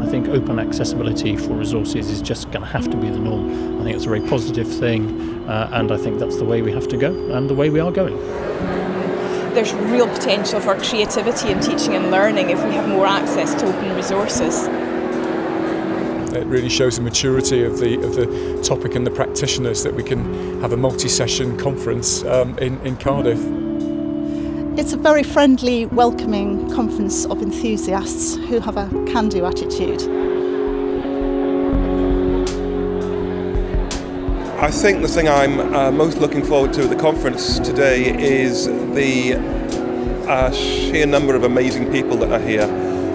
I think open accessibility for resources is just going to have to be the norm. I think it's a very positive thing, uh, and I think that's the way we have to go and the way we are going. There's real potential for creativity in teaching and learning if we have more access to open resources. It really shows the maturity of the of the topic and the practitioners that we can have a multi-session conference um, in, in Cardiff. It's a very friendly, welcoming conference of enthusiasts who have a can-do attitude. I think the thing I'm uh, most looking forward to at the conference today is the uh, sheer number of amazing people that are here.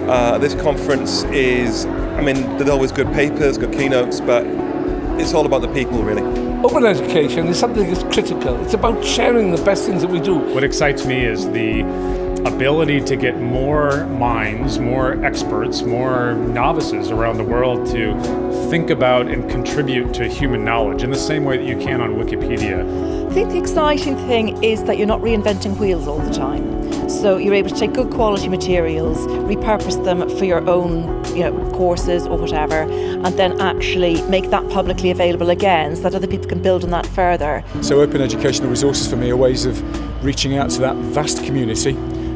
Uh, this conference is, I mean, there's always good papers, good keynotes, but it's all about the people really. Open education is something that's critical. It's about sharing the best things that we do. What excites me is the ability to get more minds, more experts, more novices around the world to think about and contribute to human knowledge in the same way that you can on Wikipedia. I think the exciting thing is that you're not reinventing wheels all the time. So you're able to take good quality materials, repurpose them for your own you know, courses or whatever, and then actually make that publicly available again so that other people can build on that further. So open educational resources for me are ways of reaching out to that vast community,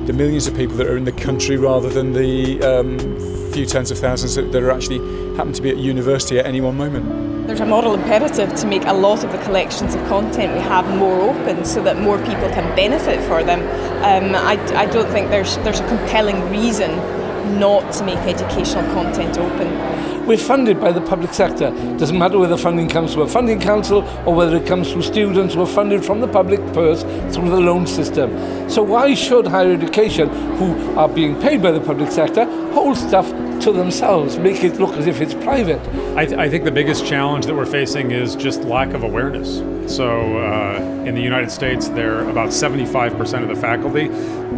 the millions of people that are in the country rather than the um, few tens of thousands that, are actually happen to be at university at any one moment. There's a moral imperative to make a lot of the collections of content we have more open so that more people can benefit for them. Um, I, I don't think there's, there's a compelling reason not to make educational content open. We're funded by the public sector. It Doesn't matter whether funding comes from a funding council or whether it comes from students who are funded from the public purse through the loan system. So why should higher education, who are being paid by the public sector, hold stuff to themselves, make it look as if it's private? I, th- I think the biggest challenge that we're facing is just lack of awareness. So uh, in the United States, there are about 75% of the faculty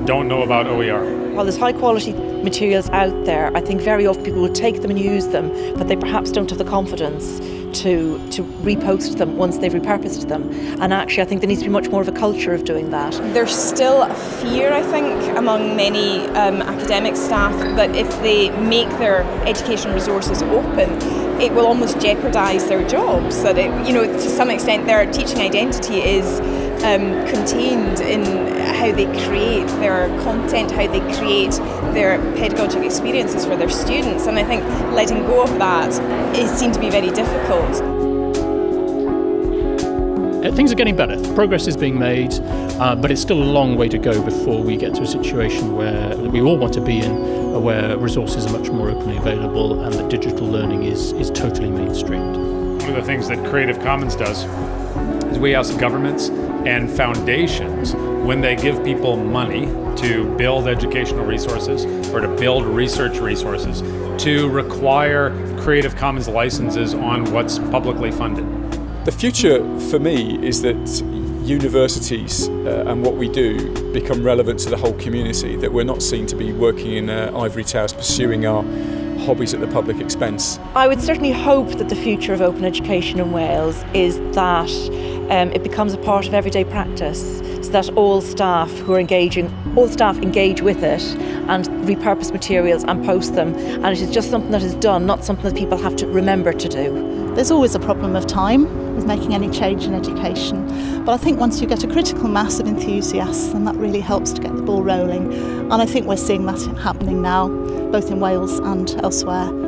don't know about OER. While there's high quality materials out there, I think very often people will take them and use them, but they perhaps don't have the confidence to to repost them once they've repurposed them. And actually, I think there needs to be much more of a culture of doing that. There's still a fear, I think, among many um, academic staff that if they make their education resources open, it will almost jeopardise their jobs. That it, you know, to some extent, their teaching identity is um, contained in how they create their content, how they create their pedagogic experiences for their students. And I think letting go of that is seen to be very difficult. Uh, Things are getting better. Progress is being made, uh, but it's still a long way to go before we get to a situation where we all want to be in, uh, where resources are much more openly available and that digital learning is, is totally mainstreamed. One of the things that Creative Commons does is we ask governments and foundations when they give people money to build educational resources or to build research resources to require Creative Commons licenses on what's publicly funded. The future for me is that universities uh, and what we do become relevant to the whole community, that we're not seen to be working in uh, ivory towers pursuing our hobbies at the public expense. I would certainly hope that the future of open education in Wales is that um, it becomes a part of everyday practice so that all staff who are engaging, all staff engage with it and repurpose materials and post them. And it is just something that is done, not something that people have to remember to do. There's always a problem of time with making any change in education, but I think once you get a critical mass of enthusiasts, then that really helps to get the ball rolling. And I think we're seeing that happening now, both in Wales and elsewhere.